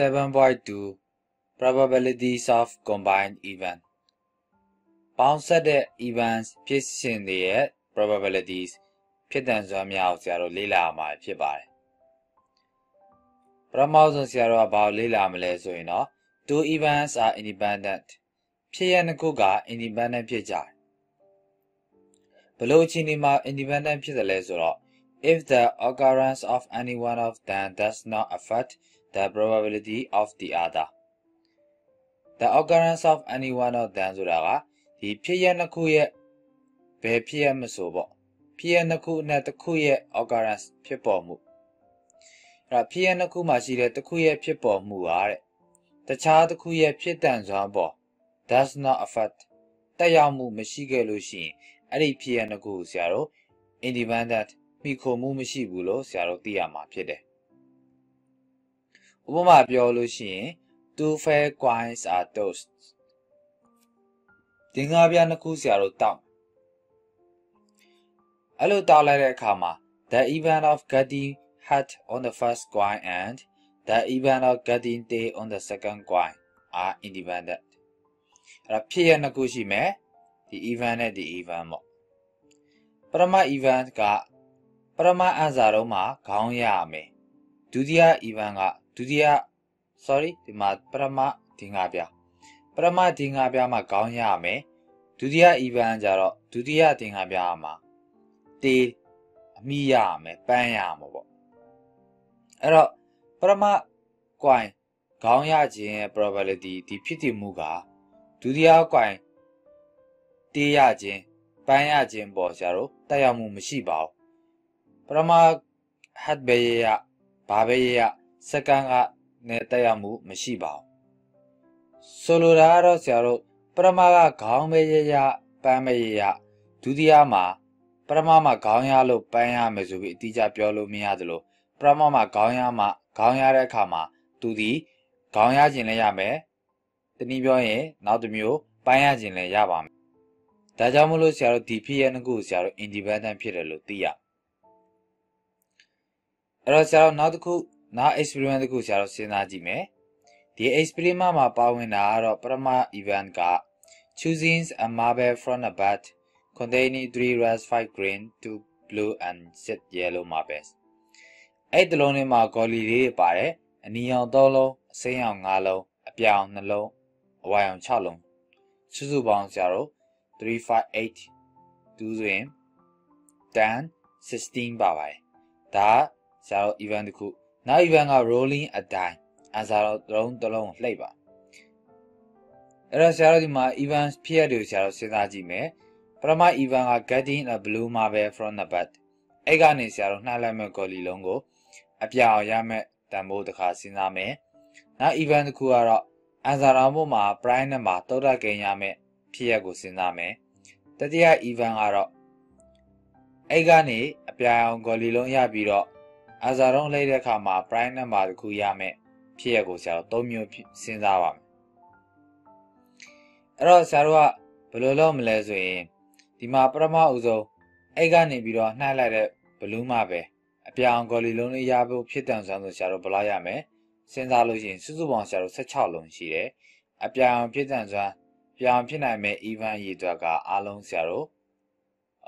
7.2 Probabilities of combined event ပေါင်းဆက်တဲ့ events ဖြစ်စဉ်တွေရဲ့ probabilities ဖြစ်တန်စွမ်းများကိုဆရာတို့လေ့လာမှာဖြစ်ပါတယ်ပထမဆုံးဆရာတို့ကဘာကိုလေ့လာမလဲဆိုရင်တော့ two events are independent ဖြစ်ရနှစ်ခုက independent ဖြစ်ကြတယ်ဘလို့အခြေအနေမှာ independent ဖြစ်တယ်လဲဆိုတော့ if the occurrence of any one of them does not affect the probability of the other the occurrence of any one of them ဆိုတာကဒီဖြစ်ရနှစ်ခုရဲ့ဘယ်ဖြစ်ရမဆိုပေါ့ဖြစ်ရနှစ်ခုနဲ့တစ်ခုရဲ့ occurrence ဖြစ်ပေါ်မှုအဲ့ဖြစ်ရနှစ်ခုမှာရှိတဲ့တစ်ခုရဲ့ဖြစ်ပေါ်မှုပါတဲ့တခြားတစ်ခုရဲ့ဖြစ်တန်စွမ်းပေါ် does not affect တက်ရောက်မှုမရှိခဲ့လို့ရှိရင်အဲ့ဒီဖြစ်ရနှစ်ခုကိုဆရာတို့ independent မိခိုမှုမရှိဘူးလို့ဆရာတို့သိရမှာဖြစ်တယ် ဥပမာပြောလို့ရှိရင် two fair coins are toast ဒီငါးပြားနှစ်ခုဆရာတို့တောက်အဲ့လိုတောက်လိုက်တဲ့အခါမှာ the event of getting hat on the first coin and the event of getting tail on the second coin are independent အဲ့ဒါဖြစ်ရနှစ်ခုရှိမယ်ဒီ event နဲ့ဒီ event ပေါ့ပရမ event ကပရမအန်စာတော့မှာခေါင်းရရမယ်ဒုတိယ event ကဒုတိယ sorry ဒီမှာပရမဒီငါပြပရမဒီငါပြမှာခေါင်းရရမယ်ဒုတိယ event ကျတော့ဒုတိယဒီငါပြမှာတေးအမိရရမယ်ပန်းရရမှာပေါ့အဲ့တော့ပရမ coin ခေါင်းရခြင်းရဲ့ probability ဒီဖြစ်တည်မှုကဒုတိယ coin တေးရခြင်းပန်းရခြင်းပေါ်ဆရာတို့တက်ရောက်မှုမရှိပါဘူးပရမ hat ပဲရဘာပဲရ စက္ကန့်ကနဲ့တက်ရောက်မှုမရှိပါဘူးဆိုလိုတာကတော့ဆရာတို့ပရမကခေါင်းပဲရရပန်းပဲရရဒုတိယမှာပရမမှာခေါင်းရလို့ပန်းရမယ်ဆိုပြီးအတိအကျပြောလို့မရသလိုပရမမှာခေါင်းရမှာခေါင်းရတဲ့အခါမှာသူဒီခေါင်းရခြင်းလည်းရမယ်တနည်းပြောရင်နောက်တစ်မျိုးပန်းရခြင်းလည်းရပါမယ်ဒါကြောင့်မလို့ဆရာတို့ဒီဖြစ်ရနှစ်ခုဆရာတို့ independent ဖြစ်တယ်လို့သိရအဲ့တော့ဆရာတို့နောက်တစ်ခု နောက် experiment တစ်ခုဆရာတို့စဉ်းစားကြည့်မယ်ဒီ experiment မှာပါဝင်တာကတော့ပထမ event က choosing a marble from a bat containing 3 red 5 green 2 blue and 6 yellow marbles အဲ့ဒီလုံးလေးမှာဂေါ်လီလေးတွေပါတယ်အနီရောင်3လုံးအစိမ်းရောင်5လုံးအပြောင်2လုံးအဝါရောင်6လုံးစုစုပေါင်းဆရာတို့3 5 8 2ဆိုရင်10 16ပါပါတယ်ဒါဆရာတို့ event တစ်ခု နောက် event က rolling အတိုင်းအစားတော့တစ်လုံးတစ်လုံးလှိပ်ပါအဲ့တော့ဆရာတို့ဒီမှာ event ဖြစ်ရတဲ့ဆရာတို့စဉ်းစားကြည့်မယ်ပထမ event က getting a blue marble from the bat အဲ့ကနေဆရာတို့နှားလိုက်မဲ့ကော်လီလုံးကိုအပြောင်ရမဲ့တန်ဖိုးတစ်ခါစဉ်းစားမယ်နောက် event တစ်ခုကတော့အန်စာရောင်ပေါ်မှာ prime နဲ့မှာတောတာကိန်းရမဲ့ဖြစ်ရကိုစဉ်းစားမယ်တတိယ event ကတော့အဲ့ကနေအပြောင်ကော်လီလုံးရပြီးတော့ အာဇာတုံးလိုက်တဲ့အခါမှာ prime number တခုရမယ်ဖြစ်ရကိုဆရာတို့၃မျိုးစဉ်းစားပါမယ်အဲ့တော့ဆရာတို့ကဘယ်လိုလုပ်မလဲဆိုရင်ဒီမှာပထမဦးဆုံးအဲ့ကနေပြီးတော့နှိုက်လိုက်တဲ့ဘလူးမှာပဲအပြောင်ဂေါ်လီလုံးလေးရဖို့ဖြစ်တန်စွမ်းဆိုဆရာတို့ဘယ်လောက်ရမယ်စဉ်းစားလို့ရှိရင်စုစုပေါင်းဆရာတို့16လုံးရှိတယ်အပြောင်ဖြစ်တန်စွမ်းပြောင်ဖြစ်နိုင်မဲ့ even ရည်အတွက်ကအားလုံးဆရာတို့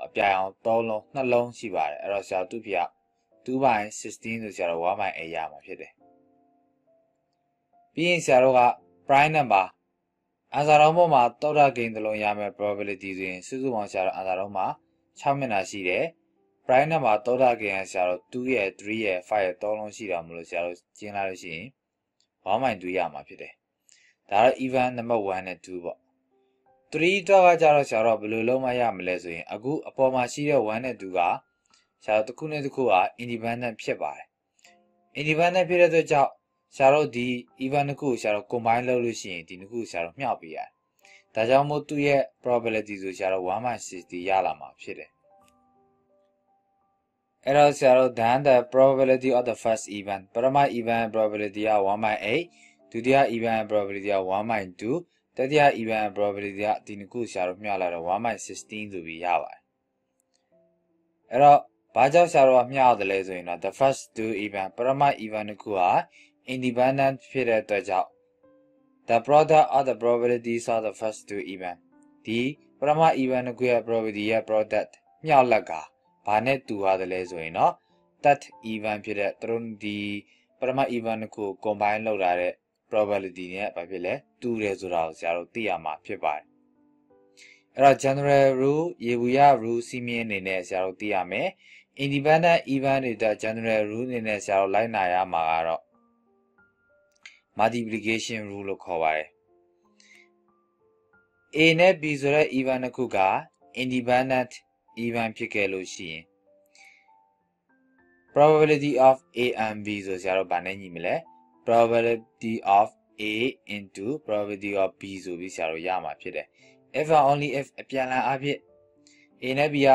အပြောင်3လုံး2လုံးရှိပါတယ်အဲ့တော့ဆရာတို့သူ့ပြ 2 by 16ဆိုဆရာတို့1 by 8ရမှာဖြစ်တယ်ပြီးရင်ဆရာတို့က prime number အန်စာရောင်းပေါ်မှာတောက်တာဂိမ်းတစ်လုံးရမယ် probability ဆိုရင်စုစုပေါင်းဆရာတို့အန်စာရောင်းမှာ6မျက်နှာရှိတယ် prime number တောက်တာဂိမ်းကဆရာတို့2ရဲ့3ရဲ့5ရဲ့3လုံးရှိတာမလို့ဆရာတို့ကျင်းလာလို့ရှိရင်1 by 2ရမှာဖြစ်တယ်ဒါတော့ even number 1နဲ့2ပေါ့3တော့ကကြတော့ဆရာတို့ဘယ်လိုလုံးမရမလဲဆိုရင်အခုအပေါ်မှာရှိတဲ့1နဲ့2ကဆ ရာတို့တစ်ခုနဲ့တစ်ခုက independent ဖြစ်ပါတယ် independent ဖြစ်တဲ့အတွက်ကြောင့်ဆရာတို့ဒီ event တစ်ခုကိုဆရာတို့ combine လုပ်လို့ရှိရင်ဒီနှစ်ခုကိုဆရာတို့မြှောက်ပေးရတယ်ဒါကြောင့်မို့သူ့ရဲ့ probability ဆိုဆရာတို့1/60ရလာမှာဖြစ်တယ်အဲ့တော့ဆရာတို့ then the probability of the first event ပထမ event probability က1/8ဒုတိယ event probability က1/2တတိယ event probability ကဒီနှစ်ခုဆရာတို့မြှောက်လာတော့1/16ဆိုပြီးရပါတယ်အဲ့တော့ ဘာကြောင့်ဆရာတော်ကမျှောက်တယ်လဲဆိုရင်တော့ the first two event ပရမ event တစ်ခုဟာ independent ဖြစ်တဲ့အတွက်ကြောင့် the product of the probabilities of the first two event ဒီပရမ event တစ်ခုရဲ့ probability ရဲ့ product မျှောက်လက်ကဘာနဲ့တူရတယ်လဲဆိုရင်တော့ that event ဖြစ်တဲ့သူတို့ဒီပရမ event တစ်ခု combine လုပ်လာတဲ့ probability နဲ့ဘာဖြစ်လဲတူတယ်ဆိုတာကိုဆရာတို့သိရမှာဖြစ်ပါတယ်အဲ့တော့ general rule ရေဘူးရ rule စီးမြင်အနေနဲ့ဆရာတို့သိရမယ် independent event တွေတဲ့ general rule အနေနဲ့ဆရာတို့လိုက်နာရမှာကတော့ multiplication rule လို့ခေါ်ပါတယ် A နဲ့ B ဆိုတဲ့ event တစ်ခုက independent event ဖြစ်ခဲ့လို့ရှိရင် probability of A and B ဆိုဆရာတို့ဗာနဲ့ညီမလဲ probability of A into probability of B ဆိုပြီးဆရာတို့ရမှာဖြစ်တယ် if and only if အပြန်လန်အဖြစ် A နဲ့ B က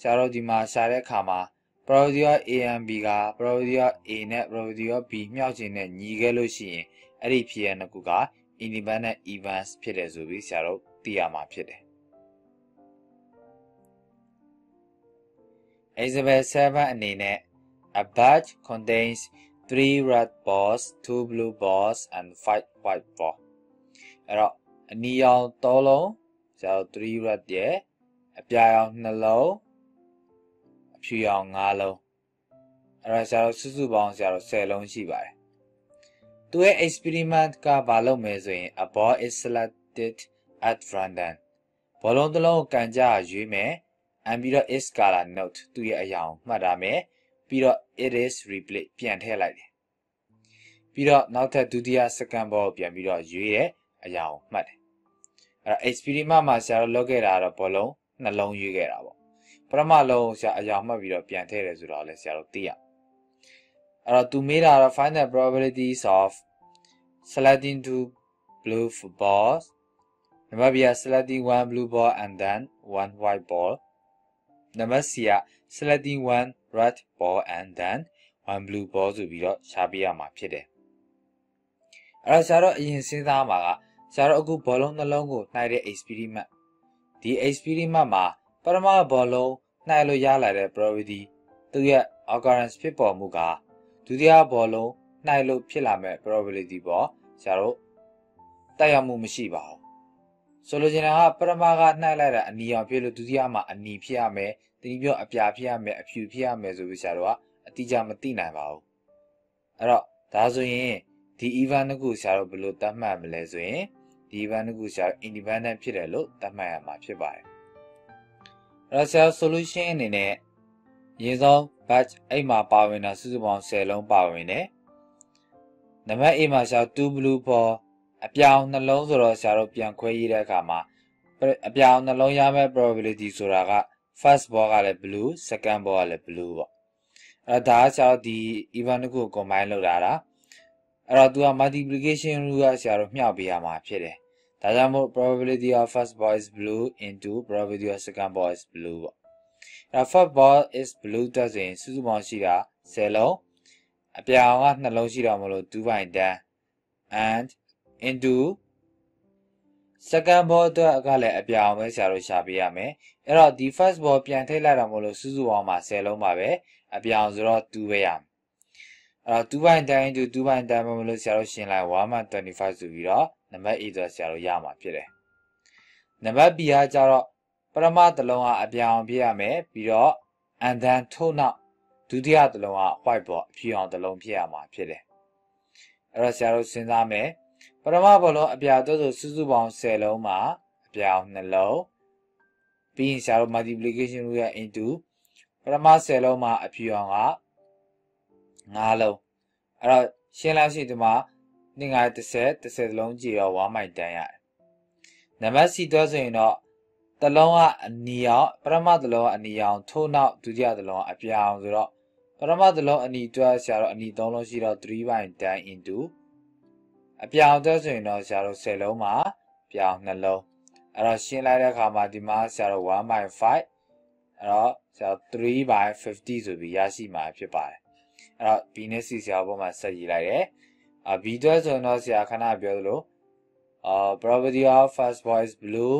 ဆရာတို့ဒီမှာရှာတဲ့အခါမှာ probability of A and B က probability of A နဲ့ probability of B မြောက်ခြင်းနဲ့ညီခဲ့လို့ရှိရင်အဲ့ဒီဖြစ်ရနှစ်ခုက independent events ဖြစ်တယ်ဆိုပြီးဆရာတို့သိရမှာဖြစ်တယ် Example 7အနေနဲ့ a batch contains 3 red balls 2 blue balls and 5 white balls အဲ့တော့အနီရောင်3လုံးဆရာတို့3 red ရဲ့အပြာရောင်2လုံးအ ဖြူရောင်5လုံးအဲ့တော့ဆရာတို့စုစုပေါင်းဆရာတို့10လုံးရှိပါတယ်သူရဲ့ experiment ကဘာလုပ်မယ်ဆိုရင် a ball is selected at random ဘောလုံးတစ်လုံးကိုကန်ကြရွေးမယ် and ပြီးတော့ is color note သူ့ရဲ့အရာကိုမှတ်ထားမယ်ပြီးတော့ it is replay ပြန်ထည့်လိုက်တယ်ပြီးတော့နောက်ထပ်ဒုတိယ second ball ကိုပြန်ပြီးတော့ရွေးတယ်အရာကိုမှတ်တယ်အဲ့တော့ experiment မှာဆရာတို့လုပ်ခဲ့တာကတော့ဘောလုံးနှလုံးရွေးခဲ့တာပေါ့ ပထမလုံးဆရာအရာမှတ်ပြီးတော့ပြန်ထည့်တယ်ဆိုတော့လည်းဆရာတို့သိရအဲ့တော့သူမေးတာတော့ find the probabilities of selecting two blue footballs နံပါတ် B က selecting one blue ball and then one white ball နံပါတ် C က selecting one red ball and then one blue ball ဆိုပြီးတော့ရှားပြရမှာဖြစ်တယ်အဲ့တော့ဆရာတို့အရင်စဉ်းစားမှာကဆရာတို့အခုဘောလုံးနှလုံးကိုနှိုက်တဲ့ experiment ဒီ experiment မှာပထမဘောလုံး နှိုက်လို့ရလာတဲ့ probability သူရဲ့ occurrence ဖြစ်ပေါ်မှုကဒုတိယဘောလုံးနှိုက်လို့ဖြစ်လာမဲ့ probability ပေါ့ဆရာတို့တက်ရောက်မှုမရှိပါဘူးဆိုလိုချင်တာကပထမကနှိုက်လိုက်တာအနီအောင်ဖြစ်လို့ဒုတိယမှာအနီဖြစ်ရမယ်တတိပြောအပြာဖြစ်ရမယ်အဖြူဖြစ်ရမယ်ဆိုပြီးဆရာတို့ကအတိအကျမသိနိုင်ပါဘူးအဲ့တော့ဒါဆိုရင်ဒီ event တစ်ခုဆရာတို့ဘယ်လိုသတ်မှတ်မလဲဆိုရင်ဒီ event တစ်ခုဆရာတို့ independent ဖြစ်တယ်လို့သတ်မှတ်ရမှာဖြစ်ပါတယ် အဲ့တော့ဆရာ solution အနေနဲ့ရေဆုံး batch အိမ်မှာပါဝင်တာစုစုပေါင်း10လုံးပါဝင်တယ်နံပါတ် A မှာဆရာ2 blue ball အပြောင်နှလုံးဆိုတော့ဆရာတို့ပြန်ခွဲရေးတဲ့အခါမှာအပြောင်နှလုံးရမယ့် probability ဆိုတာက first ball ကလည်း blue second ball ကလည်း blue ပေါ့အဲ့ဒါကဆရာတို့ဒီ event တစ်ခုကို combine လုပ်တာလားအဲ့တော့သူက multiplication rule ကဆရာတို့မြှောက်ပေးရမှာဖြစ်တယ် ဒါကြောင့်မို့ probability of first ball is blue into probability of second ball is blue ပေါ့အဲ့ first ball is blue တက်ဆိုရင်စုစုပေါင်းရှိတာ10လုံးအပြောင်က2လုံးရှိတော့မလို့2 by 10 and into second ball အတွက်ကလည်းအပြောင်ပဲဆရာတို့ရှာပေးရမယ်အဲ့တော့ဒီ first ball ပြန်ထိလိုက်တာမို့လို့စုစုပေါင်းမှာ10လုံးပါပဲအပြောင်ဆိုတော့2ပဲရမယ်အဲ့တော့2 by 10 into 2 by 10မလို့ဆရာတို့ရှင်းလိုက်1.25ဆိုပြီးတော့ နံပါတ် A ဆိုဆရာတို့ရမှာဖြစ်တယ်နံပါတ် B ကကြတော့ပထမတစ်လုံးကအပြောင်ဖြစ်ရမယ်ပြီးတော့ and then ထို့နောက်ဒုတိယတစ်လုံးက white ပေါ့အဖြူအောင်တစ်လုံးဖြစ်ရမှာဖြစ်တယ်အဲ့တော့ဆရာတို့စဉ်းစားမယ်ပထမဘောလုံးအပြာတော့ဆိုစုစုပေါင်း10လုံးမှာအပြာနှလုံးပြီးရင်ဆရာတို့ multiplication rule ရ into ပထမ10လုံးမှာအဖြူအောင်က9လုံးအဲ့တော့ရှင်းလိုက်ရှိဒီမှာ နေငါ30 30လုံးကြည့်တော့1မိုင်တန်းရတယ်နံပါတ် C တော့ဆိုရင်တော့တလုံးကအနီအောင်ပထမတလုံးကအနီအောင်ထို့နောက်ဒုတိယတလုံးကအပြောင်ဆိုတော့ပထမတလုံးအနီတွဲဆရာတို့အနီ3လုံးရှိတော့3 by 10 into အပြောင်တက်ဆိုရင်တော့ဆရာတို့10လုံးမှာပြောင်နှလုံးအဲ့တော့ရှင်းလိုက်တဲ့အခါမှာဒီမှာဆရာတို့1 by 5အဲ့တော့ဆရာ3 by 50ဆိုပြီးရရှိမှာဖြစ်ပါတယ်အဲ့တော့ B နဲ့ C ဆရာဘောမှာဆက်ရေးလိုက်တယ် အာ B တွဲဆိုရင်တော့ဆရာခဏပြောသလိုအာ probability of first voice blue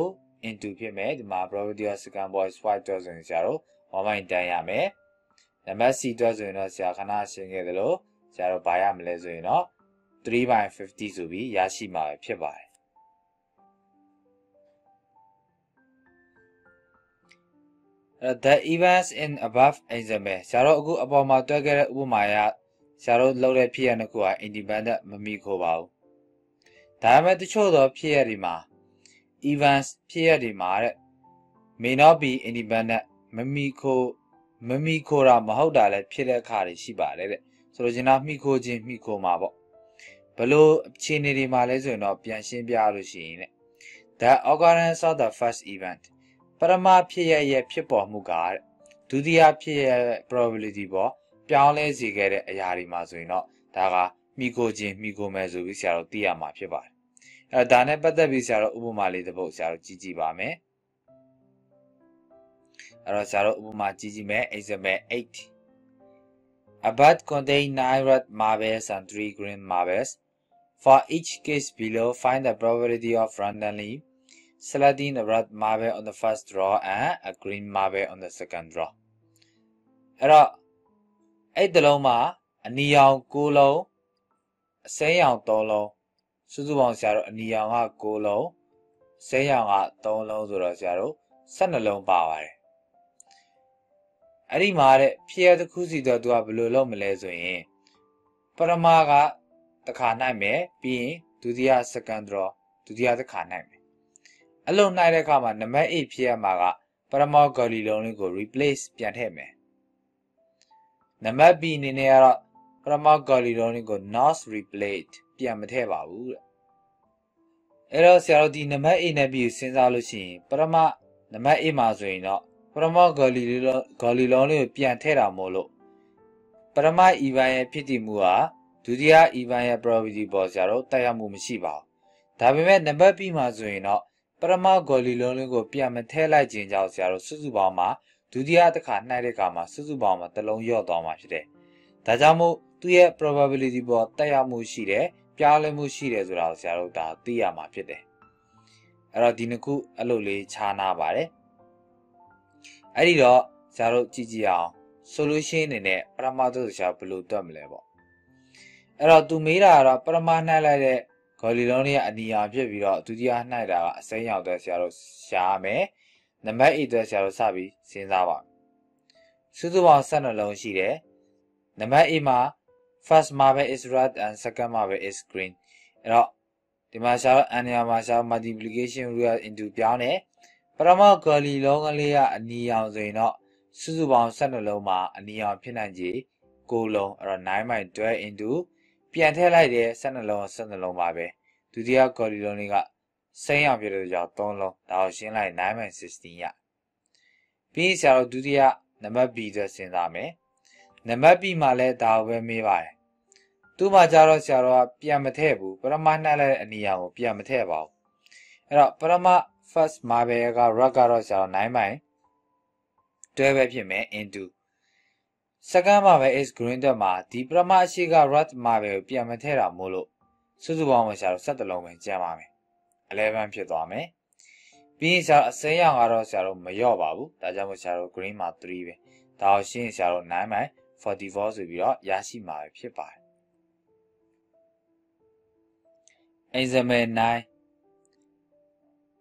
into ဖြစ်မယ်ဒီမှာ probability of second voice white တွဲဆိုရင်ဆရာတို့1 by 10ရမယ်နံပါတ် C တွဲဆိုရင်တော့ဆရာခဏရှင်းခဲ့သလိုဆရာတို့ဘာရမလဲဆိုရင်တော့3/50ဆိုပြီးရရှိမှာဖြစ်ပါတယ်အဲ the events in above example ဆရာတို့အခုအပေါ်မှာတွက်ခဲ့တဲ့ဥပမာရ ဆရာတို့လုပ်တဲ့ဖြစ်ရနှစ်ခုဟာ independent မမီခိုပါဘူးဒါပေမဲ့တချို့သောဖြစ်ရတွေမှာ events ဖြစ်ရတွေမှာတဲ့ may not be independent မမီခိုမမီခိုတာမဟုတ်တာလည်းဖြစ်တဲ့အခါတွေရှိပါတယ်တဲ့ဆိုလိုချင်တာမိခိုခြင်းမိခိုမှာပေါ့ဘလို့အခြေအနေတွေမှာလဲဆိုရင်တော့ပြန်ရှင်းပြလို့ရှိရင်တဲ့ the occurrence of the first event ပရမဖြစ်ရရဲ့ဖြစ်ပေါ်မှုကတဲ့ဒုတိယဖြစ်ရ probability ပေါ့ ပြောင်းလဲစေခဲ့တဲ့အရာတွေမှာဆိုရင်တော့ဒါကမိခိုခြင်းမိခိုမယ်ဆိုပြီးဆရာတို့သိရမှာဖြစ်ပါတယ်အဲဒါနဲ့ပတ်သက်ပြီးဆရာတို့ဥပမာလေးတစ်ပုဒ်ဆရာတို့ကြည့်ကြည့်ပါမယ်အဲ့တော့ဆရာတို့ဥပမာကြည့်ကြည့်မယ် example 8 A bud contain 9 red marbles and 3 green marbles. For each case below, find the probability of randomly selecting a red marble on the first draw and a green marble on the second draw. အဲ့တော့ အဲ့တလုံးမှာအနီရောင်9လုံးအစိမ်းရောင်3လုံးစုစုပေါင်းဆရာတို့အနီရောင်က9လုံးအစိမ်းရောင်က3လုံးဆိုတော့ဆရာတို့12လုံးပါပါတယ်အဲ့ဒီမှာတဲ့ဖြစ်ရတစ်ခုစီတော့သူကဘယ်လိုလုပ်မလဲဆိုရင်ပရမကတစ်ခါနိုင်မယ်ပြီးရင်ဒုတိယ second draw ဒုတိယတစ်ခါနိုင်မယ်အဲ့လိုနိုင်တဲ့အခါမှာနံပါတ်8ဖြစ်ရမှာကပရမောဂေါ်လီလုံးလေးကို replace ပြန်ထည့်မယ် နံပါတ် B အနေနဲ့ကတော့ပရမောဂေါ်လီလုံးလေးကို not replace ပြန်မထည့်ပါဘူးတဲ့အဲ့တော့ဆရာတို့ဒီနံပါတ် A နဲ့ B ကိုစဉ်းစားလို့ရှိရင်ပရမနံပါတ် A မှာဆိုရင်တော့ပရမဂေါ်လီလုံးဂေါ်လီလုံးလေးကိုပြန်ထည့်တာမို့လို့ပရမ event ရဲ့ဖြစ်တည်မှုဟာဒုတိယ event ရဲ့ probability ပေါ်ဆရာတို့တက်ရောက်မှုမရှိပါဘူး။ဒါပေမဲ့နံပါတ် B မှာဆိုရင်တော့ပရမဂေါ်လီလုံးလေးကိုပြန်မထည့်လိုက်ခြင်းကြောင့်ဆရာတို့စုစုပေါင်းမှာ ဒုတိယတစ်ခါနှိုက်တဲ့အခါမှာစုစုပေါင်းမှာတစ်လုံးရော့သွားမှာဖြစ်တယ်။ဒါကြောင့်မို့သူ့ရဲ့ probability ပေါ်တက်ရောက်မှုရှိတယ်၊ပြောင်းလဲမှုရှိတယ်ဆိုတာကိုဆရာတို့ဒါသိရမှာဖြစ်တယ်။အဲ့တော့ဒီနှစ်ခုအဲ့လိုလေးခြားနာပါတယ်။အဲ့ဒီတော့ဆရာတို့ကြည့်ကြည့်အောင် solution အနေနဲ့ပရမသုတ်ဆရာဘယ်လိုတွက်မလဲပေါ့အဲ့တော့သူမေးတာကတော့ပရမနှိုက်လိုက်တဲ့ဂေါ်လီလုံးလေးကအနီရောင်ဖြစ်ပြီးတော့ဒုတိယနှိုက်တာကအစိမ်းရောင်အတွက်ဆရာတို့ရှားမယ် နံပါတ်8အတွက်ဆရာတို့စပြီးစဉ်းစားပါစုစုပေါင်း12လုံးရှိတယ်နံပါတ်8မှာ first marble is red and second marble is green အဲ့တော့ဒီမှာရှားတော့ n နေရာမှာရှား multiplication rule into ပြောင်းတယ်ပရမဂေါ်လီလုံးကလေးကအနီရောင်ဆိုရင်တော့စုစုပေါင်း12လုံးမှာအနီရောင်ဖြစ်နိုင်ခြေ6လုံးအဲ့တော့9/12 into ပြန်ထည့်လိုက်တဲ့12လုံး12လုံးပါပဲဒုတိယဂေါ်လီလုံးလေးက စိမ်းရောင်ဖြစ်တဲ့ကြောင့်3လုံးဒါကိုရှင်းလိုက်9/16ရပြီးဆရာတို့ဒုတိယနံပါတ် B အတွက်စဉ်းစားမယ်နံပါတ် B မှာလည်းဒါကိုပဲမေးပါတယ်သူ့မှာကြတော့ဆရာတော်ကပြန်မထည့်ဘူးပရမနှက်လိုက်တဲ့အနီရောင်ကိုပြန်မထည့်ပါဘူးအဲ့တော့ပရမ first marble က rock ကတော့ဆရာ9မိုင်တွဲပဲဖြစ်မယ် into second marble is green တက်မှာဒီပရမရှိက rock marble ကိုပြန်မထည့်တာမို့လို့စုစုပေါင်းမှာဆရာတို့7လုံးပဲကျန်ပါမယ် 11ဖြစ်သွားမယ်ပြီးရင်ဆရာအစိမ်းရောင်ကတော့ဆရာတို့မလျော့ပါဘူးဒါကြောင့်မို့ဆရာတို့ green မှာ3ပဲဒါကိုရှင်းဆရာတို့9မိုင်44ဆိုပြီးတော့ရရှိမှာဖြစ်ပါတယ် example 9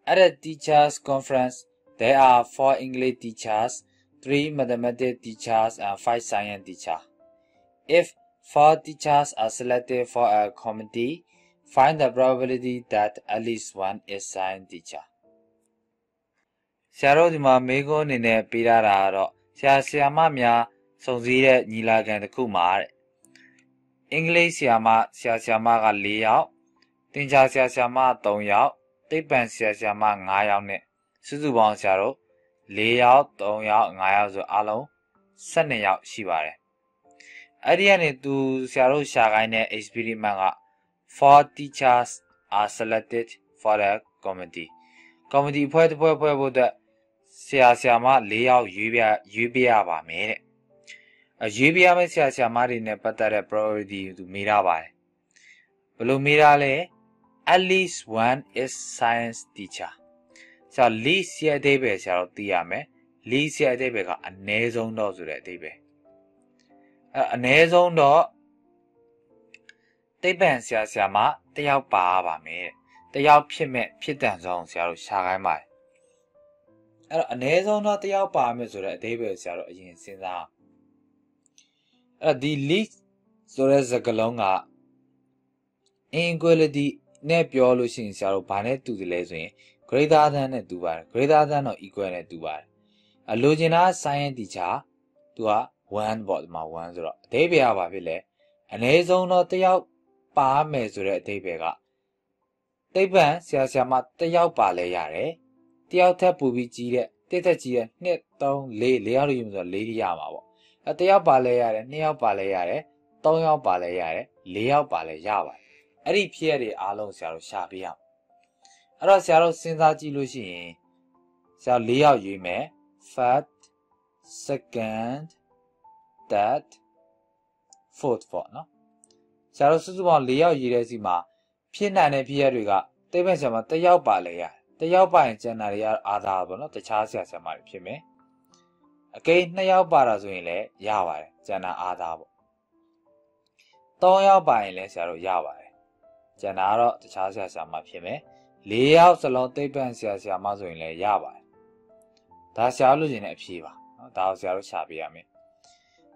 At a teachers conference, there are four English teachers, three mathematics teachers, and five science teachers. If four teachers are selected for a committee, find the probability that at least one is science teacher. ဆရာတို့ဒီမှာမေးခွန်းအနေနဲ့ပေးထားတာကတော့ဆရာဆရာမများစုံစည်းတဲ့ညီလာခံတစ်ခုမှာတဲ့အင်္ဂလိပ်ဆရာမဆရာဆရာမက4ယောက်တင်ချာဆရာဆရာမ3ယောက်သိပ္ပံဆရာဆရာမ9ယောက်နဲ့စုစုပေါင်းဆရာတို့4ယောက်3ယောက်5ယောက်ဆိုအားလုံး12ယောက်ရှိပါတယ်အဲ့ဒီကနေသူဆရာတို့ရှာခိုင်းတဲ့ experiment က 4 teachers are selected for the committee committee ဖွဲ့တစ်ဖွဲ့ဖွဲ့ဖို့အတွက်ဆရာဆရာမ၄ယောက်ရွေးပြရွေးပြရပါမယ်တဲ့အရွေးပြရမယ့်ဆရာဆရာမတွေနဲ့ပတ်သက်တဲ့ priority သူမေးထားပါတယ်ဘယ်လိုမေးထားလဲ at least one is science teacher ဆရာ least ရဲ့အဓိပ္ပာယ်ဆရာတို့သိရမယ် least ရဲ့အဓိပ္ပာယ်ကအနည်းဆုံးတော့ဆိုတဲ့အဓိပ္ပာယ်အဲအနည်းဆုံးတော့ သိပ္ပံဆရာဆရာမတယောက်ပါပါမယ်တယောက်ဖြစ်မဲ့ဖြစ်တန်ဆုံးဆရာတို့ရှာခိုင်းပါတယ်အဲ့တော့အ ਨੇ ဆုံးတော့တယောက်ပါမယ်ဆိုတဲ့အသေးပဲဆရာတို့အရင်စဉ်းစားအဲ့တော့ဒီ least ဆိုတဲ့စကားလုံးက inequality နဲ့ပြောလို့ရှိရင်ဆရာတို့ဘာနဲ့တူတယ်လဲဆိုရင် greater than နဲ့တူပါတယ် greater than တော့ equal နဲ့တူပါတယ်အလိုချင်တာ science teacher သူက1ပေါ့ဒီမှာ1ဆိုတော့အသေးပဲပါဖြစ်လဲအနည်းဆုံးတော့တယောက် ပါမယ်ဆိုတဲ့အသေးပဲကသိပ္ပံဆရာဆရာမတယောက်ပါလဲရတယ်တယောက်ထပ်ပူပြီးကြီးတဲ့တိတ်သက်ကြီးတဲ့2 3 4 4ယောက်လို့ယူဆိုတော့4ရမှာပေါ့အဲတယောက်ပါလဲရတယ်2ယောက်ပါလဲရတယ်3ယောက်ပါလဲရတယ်4ယောက်ပါလဲရပါတယ်အဲ့ဒီဖြစ်ရတဲ့အားလုံးဆရာတို့ရှာပြရအောင်အဲ့တော့ဆရာတို့စဉ်းစားကြည့်လို့ရှိရင်ဆရာ၄ယောက်ရွေးမယ် first second third fourth ပေါ့နော် ဆရာတို့စုစုပေါင်း၄ယောက်ရွေးတဲ့စီမှာဖြစ်နိုင်တဲ့ဖြစ်ရတွေကတိတ်ပဲဆရာမတယောက်ပါလဲရတယ်တယောက်ပါရင်ကျန်တာတွေကအာသာပေါ့နော်တခြားဆရာဆရာမတွေဖြစ်မယ်အကိန်း2ယောက်ပါတာဆိုရင်လည်းရပါတယ်ကျန်တာအာသာပေါ့3ယောက်ပါရင်လည်းဆရာတို့ရပါတယ်ကျန်တာကတော့တခြားဆရာဆရာမဖြစ်မယ်၄ယောက်စလုံးသိပ္ပံဆရာဆရာမဆိုရင်လည်းရပါတယ်ဒါဆရာလို့ရှင်တဲ့အဖြေပါနော်ဒါကိုဆရာတို့ရှာပေးရမယ်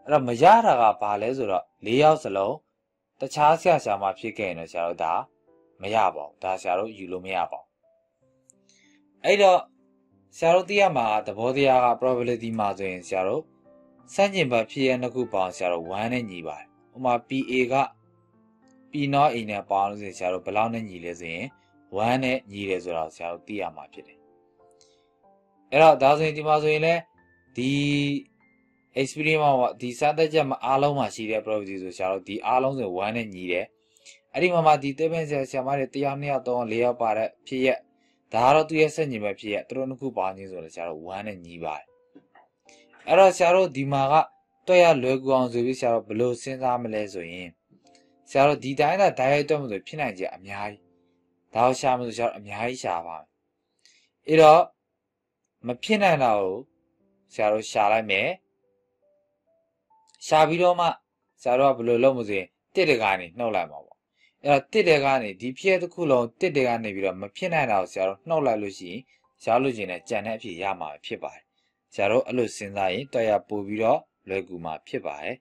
အဲ့တော့မရတာကဘာလဲဆိုတော့၄ယောက်စလုံး တခြားဆရာဆရာမဖြစ်ခဲ့ရင်တော့ဆရာတို့ဒါမရပါဘူးဒါဆရာတို့ယူလို့မရပါဘူးအဲ့တော့ဆရာတို့သိရမှာသဘောတရားက probability မှာဆိုရင်ဆရာတို့စမ်းကျင်ဘတ်ဖြစ်ရနှစ်ခုပေါင်းဆရာတို့1နဲ့ညီပါတယ်ဥပမာ PA က P not A နဲ့ပေါင်းလို့ဆိုရင်ဆရာတို့ဘယ်လောက်နဲ့ညီလဲဆိုရင်1နဲ့ညီတယ်ဆိုတော့ဆရာတို့သိရမှာဖြစ်တယ်အဲ့တော့ဒါဆိုရင်ဒီမှာဆိုရင်လည်းဒီ experience မှာပေါ့ဒီစမ်းသပ်ချက်မှာအားလုံးမှာရှိတဲ့ probability ဆိုဆရာတို့ဒီအားလုံးဆို1နဲ့ညီတယ်အဲ့ဒီမှာမှဒီသိပ္ပံဆရာဆရာမတွေ1ယောက်2ယောက်3ယောက်4ယောက်ပါတဲ့ဖြစ်ရက်ဒါကတော့သူရဲ့ဆက်ညီပဲဖြစ်ရက်သူတို့နှစ်ခုပေါင်းခြင်းဆိုတော့ဆရာတို့1နဲ့ညီပါတယ်အဲ့တော့ဆရာတို့ဒီမှာကတွက်ရလွယ်ကူအောင်ဆိုပြီးဆရာတို့ဘယ်လိုစဉ်းစားမလဲဆိုရင်ဆရာတို့ဒီတိုင်းသာဓာတ်ရိုက်တွက်မှုဆိုဖြစ်နိုင်ကြအများကြီးဒါကိုရှာမှုဆိုဆရာတို့အများကြီးရှာပါမယ်အဲ့တော့မဖြစ်နိုင်တာကိုဆရာတို့ရှာလိုက်မယ် ရှာပြီးတော့မှဆရာတို့ကဘယ်လိုလုပ်မှုဆိုရင်တစ်တကနေနှုတ်လိုက်မှာပေါ့အဲ့တော့တစ်တဲ့ကနေဒီဖြစ်တစ်ခုလုံးတစ်တဲ့ကနေပြီးတော့မဖြစ်နိုင်တာကိုဆရာတို့နှုတ်လိုက်လို့ရှိရင်ဆရာလို့ခြင်းနဲ့ကြံတဲ့အဖြစ်ရမှာဖြစ်ပါတယ်ဆရာတို့အဲ့လိုစဉ်းစားရင်တွက်ရပို့ပြီးတော့လွယ်ကူမှာဖြစ်ပါတယ်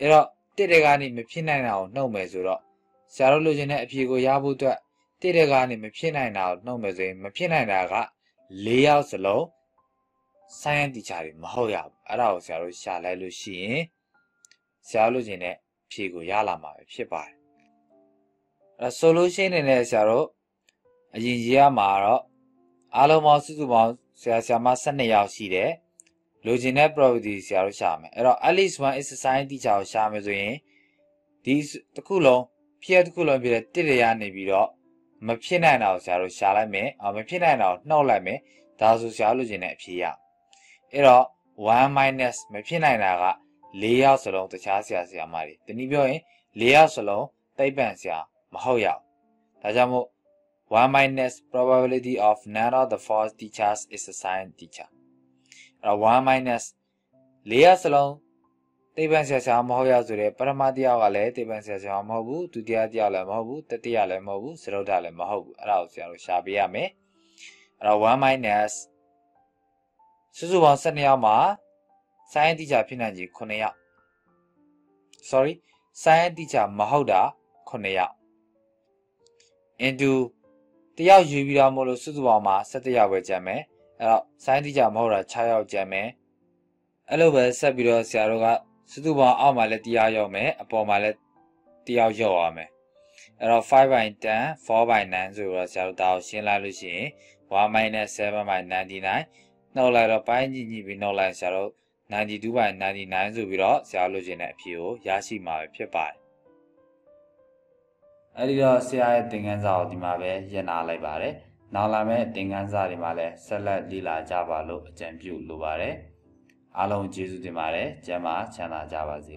အဲ့တော့တစ်တဲ့ကနေမဖြစ်နိုင်တာကိုနှုတ်မယ်ဆိုတော့ဆရာတို့လိုချင်တဲ့အဖြေကိုရဖို့အတွက်တစ်တဲ့ကနေမဖြစ်နိုင်တာကိုနှုတ်မယ်ဆိုရင်မဖြစ်နိုင်တာက၄ယောက်စလုံး science teacher တွေမဟုတ်ရဘူးအဲ့ဒါကိုဆရာတို့ရှာလိုက်လို့ရှိရင်ဆရာလိုချင်တဲ့ဖြေကိုရလာမှာပဲဖြစ်ပါတယ်အဲ့ solution အနေနဲ့ဆရာတို့အရင်ရေးရမှာတော့အားလုံးပေါင်းစုစုပေါင်းဆရာဆရာမ12ယောက်ရှိတယ်လိုချင်တဲ့ probability ဆရာတို့ရှာမယ်အဲ့တော့ at least one exercise teacher ကိုရှာမယ်ဆိုရင်ဒီတစ်ခုလုံးဖြစ်တစ်ခုလုံးဖြစ်တဲ့တစ်ရနေပြီးတော့မဖြစ်နိုင်တာကိုဆရာတို့ရှာလိုက်မယ်အော်မဖြစ်နိုင်တာကိုနှောက်လိုက်မယ်ဒါဆိုဆရာလိုချင်တဲ့အဖြေရအဲ့ တော့1 minus မဖြစ်နိုင်တာက၄ယောက်စလုံးတခြားဆရာဆရာမတွေတနည်းပြောရင်၄ယောက်စလုံးသိပ္ပံဆရာမဟုတ်ရဘူးဒါကြောင့်မို့1 minus probability of none of the false teachers is a science teacher အဲ့တော့1 minus ၄ယောက်စလုံးသိပ္ပံဆရာဆရာမဟုတ်ရဆိုတဲ့ပရမတယောက်ကလည်းသိပ္ပံဆရာဆရာမဟုတ်ဘူးဒုတိယတယောက်လည်းမဟုတ်ဘူးတတိယလည်းမဟုတ်ဘူးစရုဒ္ဓလည်းမဟုတ်ဘူးအဲ့ဒါကိုဆရာတို့ရှာပေးရမယ်အဲ့တော့1 minus စုစုပေါင်း12ယောက်မှာ science teacher ဖြစ်နိုင်ခြေ9ယောက် sorry science teacher မဟုတ်တာ9ယောက် into တယောက်ယူပြီးတော့မလို့စုစုပေါင်းမှာ17ယောက်ပဲကျန်မယ်အဲ့တော့ science teacher မဟုတ်တာ6ယောက်ကျန်မယ်အဲ့လိုပဲဆက်ပြီးတော့ဆရာတို့ကစုစုပေါင်းအောက်မှာလည်းတရားရောက်မယ်အပေါ်မှာလည်းတရားရောက်ရမယ်အဲ့တော့5 by 10 4 by 9ဆိုတော့ဆရာတို့ဒါကိုရှင်းလိုက်လို့ရှိရင်1 7 by 99 နှုတ်လိုက်တော့ပိုင်းကြီးကြီးပြီးနှုတ်လိုက်ဆရာတို့92 by 99ဆိုပြီးတော့ဆရာလို့ခြင်းတဲ့အဖြေကိုရရှိမှာဖြစ်ပါတယ်အဲ့ဒီတော့ဆရာရဲ့သင်ခန်းစာကိုဒီမှာပဲရပ်နာလိုက်ပါတယ်နောက်လာမယ့်သင်ခန်းစာတွေမှာလည်းဆက်လက်လေ့လာကြပါလို့အကြံပြုလိုပါတယ်အားလုံးကျေးဇူးတင်ပါတယ်ကျမ်းမာချမ်းသာကြပါစေ